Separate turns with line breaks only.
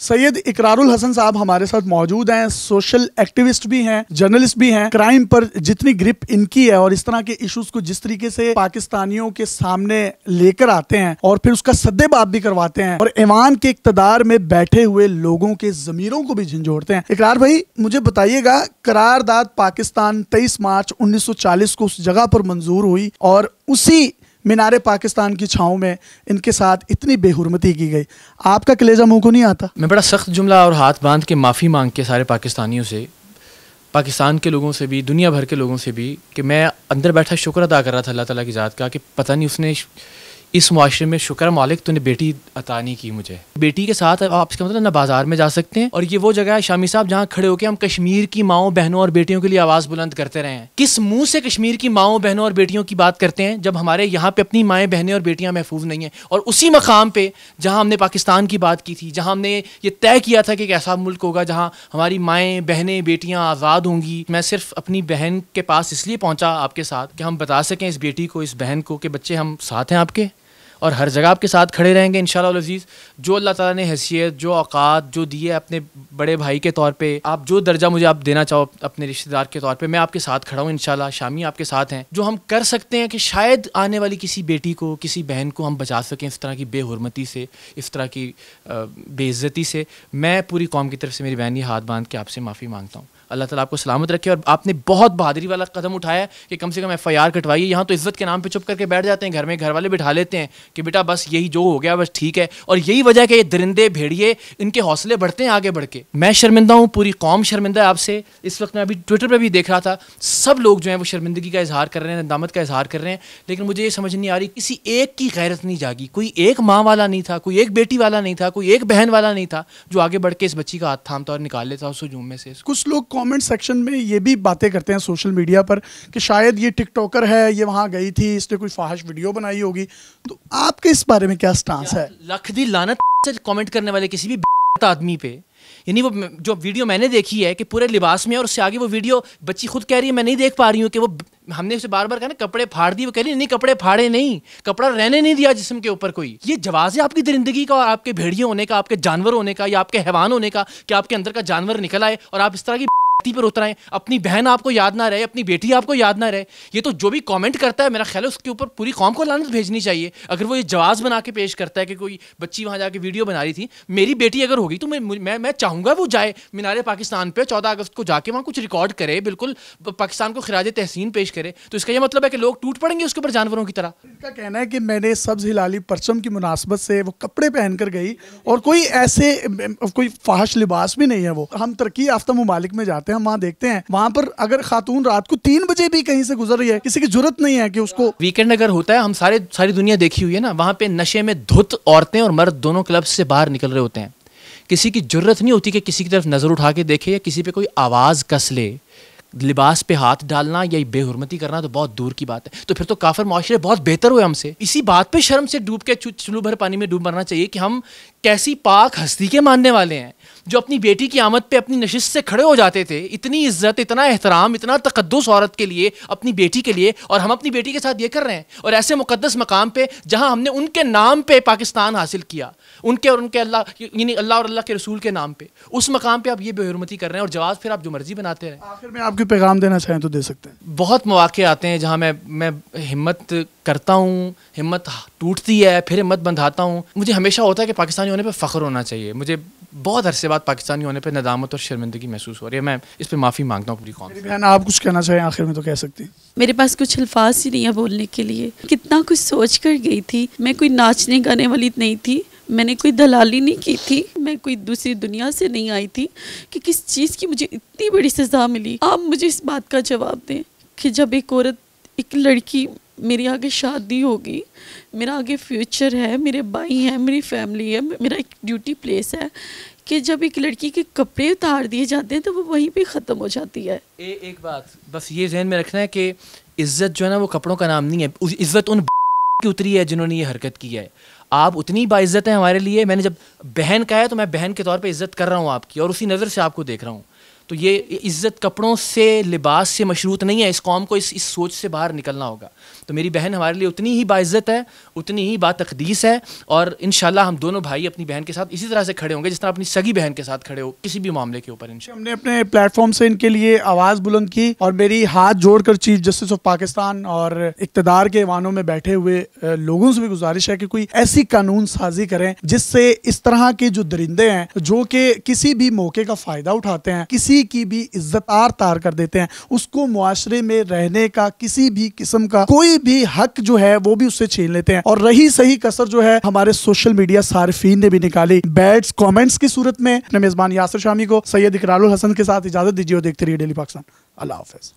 सैयद इकरारुल हसन साहब हमारे साथ मौजूद हैं सोशल एक्टिविस्ट भी हैं जर्नलिस्ट भी हैं। क्राइम पर जितनी ग्रिप इनकी है और इस तरह के इश्यूज़ को जिस तरीके से पाकिस्तानियों के सामने लेकर आते हैं और फिर उसका सद्देबाब भी करवाते हैं और ईमान के इकतदार में बैठे हुए लोगों के जमीरों को भी झंझोड़ते हैं। इकरार भाई, मुझे बताइएगा, करारदाद पाकिस्तान तेईस मार्च उन्नीस सौ चालीस को उस जगह पर मंजूर हुई और उसी मीनार पाकिस्तान की छाँव में इनके साथ इतनी बेहरमती की गई। आपका कलेजा मुँह को नहीं आता?
मैं बड़ा सख्त जुमला और हाथ बाँध के माफ़ी मांग के सारे पाकिस्तानियों से, पाकिस्तान के लोगों से भी, दुनिया भर के लोगों से भी, कि मैं अंदर बैठा शुक्र अदा कर रहा था अल्लाह ताली की ज़ात का, कि पता नहीं उसने इस माशरे में शुक्र मालिक, तूने बेटी अता नहीं की मुझे। बेटी के साथ आप इसका मतलब ना बाज़ार में जा सकते हैं, और ये वो जगह है शामी साहब, जहाँ खड़े होकर हम कश्मीर की माओ, बहनों और बेटियों के लिए आवाज़ बुलंद करते रहे हैं। किस मुँह से कश्मीर की माओ, बहनों और बेटियों की बात करते हैं, जब हमारे यहाँ पे अपनी माएँ, बहनें और बेटियाँ महफूज नहीं हैं? और उसी मकाम पर जहाँ हमने पाकिस्तान की बात की थी, जहाँ हमने ये तय किया था कि एक ऐसा मुल्क होगा, जहाँ हमारी माएँ, बहनें, बेटियाँ आज़ाद होंगी। मैं सिर्फ़ अपनी बहन के पास इसलिए पहुँचा आपके साथ कि हम बता सकें इस बेटी को, इस बहन को, कि बच्चे हम साथ हैं आपके। और हर जगह आपके साथ खड़े रहेंगे इन अज़ीज़। जो अल्लाह ताला ने हैसियत, जो औकात, जो दिए अपने बड़े भाई के तौर पे, आप जो दर्जा मुझे आप देना चाहो अपने रिश्तेदार के तौर पे, मैं आपके साथ खड़ा हूँ इन शामी आपके साथ हैं, जो हम कर सकते हैं कि शायद आने वाली किसी बेटी को, किसी बहन को हम बचा सकें इस तरह की बेहरमती से, इस तरह की बेइज्जती से। मैं पूरी कौम की तरफ़ से मेरी बहन ये हाथ बाँध के आपसे माफ़ी माँगता हूँ। अल्लाह ताला आपको सलामत रखे और आपने बहुत बहादरी वाला कदम उठाया कि कम से कम एफ़ आई आर कटवाइए। यहाँ तो इज़्ज़त के नाम पे चुप करके बैठ जाते हैं, घर में घर वाले बिठा लेते हैं कि बेटा बस यही जो हो गया, बस ठीक है। और यही वजह है कि ये दरिंदे, भेड़िए, इनके हौसले बढ़ते हैं आगे बढ़ के। मैं शर्मिंदा हूँ, पूरी कौम शर्मिंदा है आपसे। इस वक्त मैं अभी ट्विटर पर भी देख रहा था, सब लोग जो है वो शर्मिंदगी का इजहार कर रहे हैं दामद का इजहार कर रहे हैं, लेकिन मुझे ये समझ नहीं आ रही, किसी एक की गैरत नहीं जागी। कोई एक माँ वाला नहीं था, कोई एक बेटी वाला नहीं था, कोई एक बहन वाला नहीं था, जो आगे बढ़ के इस बच्ची का हाथ थामता और निकाल लेता उस हजूम में से।
कुछ लोग कॉमेंट सेक्शन में ये भी बातें करते हैं सोशल मीडिया पर कि शायद ये टिकटॉकर है, ये वहाँ गई थी, इसने कोई फाहश वीडियो बनाई होगी। तो आपके इस बारे में क्या स्टांस है?
लख दी लानत से कमेंट करने वाले किसी भी आदमी पे। यानी वो जो वीडियो मैंने देखी है कि पूरे लिबास में और उससे आगे वो वीडियो बच्ची खुद कह रही है, मैं नहीं देख पा रही हूँ कि वो हमने उसे बार बार कहा ना, कपड़े फाड़ दिए, वो कह रही नहीं, कपड़े फाड़े नहीं, कपड़ा रहने नहीं दिया जिसम के ऊपर कोई। ये जवाब है आपकी दरिंदगी का और आपके भेड़िए होने का, आपके जानवर होने का या आपके हैवान होने का कि आपके अंदर का जानवर निकल आए और आप इस तरह की पर उतराएँ अपनी बहन आपको याद ना रहे अपनी बेटी आपको याद ना रहे। ये तो जो भी कमेंट करता है मेरा ख्याल है उसके ऊपर पूरी कौम को लानत भेजनी चाहिए। अगर वो ये जवाब बना के पेश करता है कि कोई बच्ची वहाँ जाके वीडियो बना रही थी मेरी बेटी अगर होगी तो मैं मैं, मैं चाहूँगा वो जाए मीनारे पाकिस्तान पर चौदह अगस्त को जाके वहाँ कुछ रिकॉर्ड करे बिल्कुल पाकिस्तान को खराज तहसीन पेश करे। तो इसका यह मतलब है कि लोग टूट पड़ेंगे उसके ऊपर जानवरों की तरह।
इनका कहना है कि मैंने सब्ज हिलाली परचम की मुनासबत से वो कपड़े पहन कर गई और कोई ऐसे कोई फाहश लिबास भी नहीं है वो। हम तरक्की याफ्ता ममालिक में जाते हैं। हम वहाँ देखते हैं, वहाँ पर अगर खातून रात को तीन बजे भी कहीं से गुजर रही है, किसी की ज़रूरत नहीं है कि उसको
वीकेंड अगर होता है, हम सारे सारी दुनिया देखी हुई है ना, वहाँ पे नशे में धुत औरतें और मर्द दोनों क्लब से बाहर निकल रहे होते हैं। किसी की ज़रूरत नहीं होती कि किसी की तरफ़ नज़र उठा के देखे या किसी पे कोई आवाज़ कस ले। लिबास पे हाथ डालना या बेहरमती करना तो बहुत दूर की बात है। तो फिर तो काफर माशरे बहुत बेहतर हुए हमसे। इसी बात पे शर्म से डूब के चुलू भर पानी में डूब मरना चाहिए कि हम कैसी पाक हस्ती के मानने वाले हैं। जो अपनी बेटी की आमद पे अपनी नशिश से खड़े हो जाते थे इतनी इज़्ज़त इतना एहतराम इतना तकदस औरत के लिए अपनी बेटी के लिए और हम अपनी बेटी के साथ ये कर रहे हैं। और ऐसे मुकदस मकाम पे जहाँ हमने उनके नाम पे पाकिस्तान हासिल किया उनके और उनके अल्लाह यानी अल्लाह और अल्लाह के रसूल के नाम पे उस मकाम पे आप ये बेहरमती कर रहे हैं और जवाब फिर आप जो मर्ज़ी बनाते हैं
आखिर में आपके पैगाम देना चाहें तो दे सकते हैं।
बहुत मौके आते हैं जहाँ मैं मैं हिम्मत करता हूँ हिम्मत टूटती है फिर हिम्मत बंधाता हूँ। मुझे हमेशा होता है कि पाकिस्तानी होने पर फ़ख्र होना चाहिए। मुझे बहुत अरसे बाद पाकिस्तानी होने पर नदामत और शर्मिंदगी महसूस हो रही है। मैं इस पर माफ़ी माँगता हूँ पूरी कौन
बहन आप कुछ कहना चाहें? आखिर में तो कह सकती।
मेरे पास कुछ अल्फाज ही नहीं है बोलने के लिए। कितना कुछ सोच कर गई थी। मैं कोई नाचने गाने वाली नहीं थी। मैंने कोई दलाली नहीं की थी। मैं कोई दूसरी दुनिया से नहीं आई थी कि किस चीज़ की मुझे इतनी बड़ी सज़ा मिली। आप मुझे इस बात का जवाब दें कि जब एक औरत एक लड़की मेरी आगे शादी होगी मेरा आगे फ्यूचर है मेरे भाई हैं मेरी फैमिली है मेरा एक ड्यूटी प्लेस है कि जब एक लड़की के कपड़े उतार दिए जाते हैं तो वो वहीं पे ख़त्म हो जाती है।
ए, एक बात बस ये जहन में रखना है कि इज़्ज़त जो है ना वो कपड़ों का नाम नहीं है इज़्ज़त उन की उतरी है जिन्होंने ये हरकत की है। आप उतनी बाइज़्ज़त हैं हमारे लिए मैंने जब बहन कहा है तो मैं बहन के तौर पे इज़्ज़त कर रहा हूँ आपकी और उसी नज़र से आपको देख रहा हूँ। तो ये इज़्ज़त कपड़ों से लिबास से मशरूत नहीं है इस कौम को इस इस सोच से बाहर निकलना होगा। तो मेरी बहन हमारे लिए उतनी ही बाइज़्ज़त है, उतनी ही बातकदीस है और इन हम दोनों भाई अपनी बहन के साथ इसी तरह से खड़े होंगे जिस तरह अपनी सगी बहन के साथ खड़े हो, किसी भी मामले के ऊपर
हमने अपने प्लेटफॉर्म से इनके लिए आवाज़ बुलंद की और मेरी हाथ जोड़कर चीफ जस्टिस ऑफ़ पाकिस्तान और इकतदार के वानों में बैठे हुए लोगों से भी गुजारिश है कि कोई ऐसी कानून साजी करें जिससे इस तरह के जो दरिंदे हैं, जो कि किसी भी मौके का फ़ायदा उठाते हैं, किसी की भी इज़्ज़त आर तार कर देते हैं, उसको मुआशरे में रहने का, किसी भी किस्म का कोई भी हक जो है, वो भी उससे छीन लेते हैं। और रही सही कसर जो है, हमारे सोशल मीडिया सार्फिन ने भी निकाली। बैड्स कॉमेंट्स की सूरत में। अपने मेज़बान यासर शामी को, सैयद इकराल हसन के साथ इजाज़त दीजिए और देखते रहिए डेली पाकिस्तान अल्लाह हाफिज़।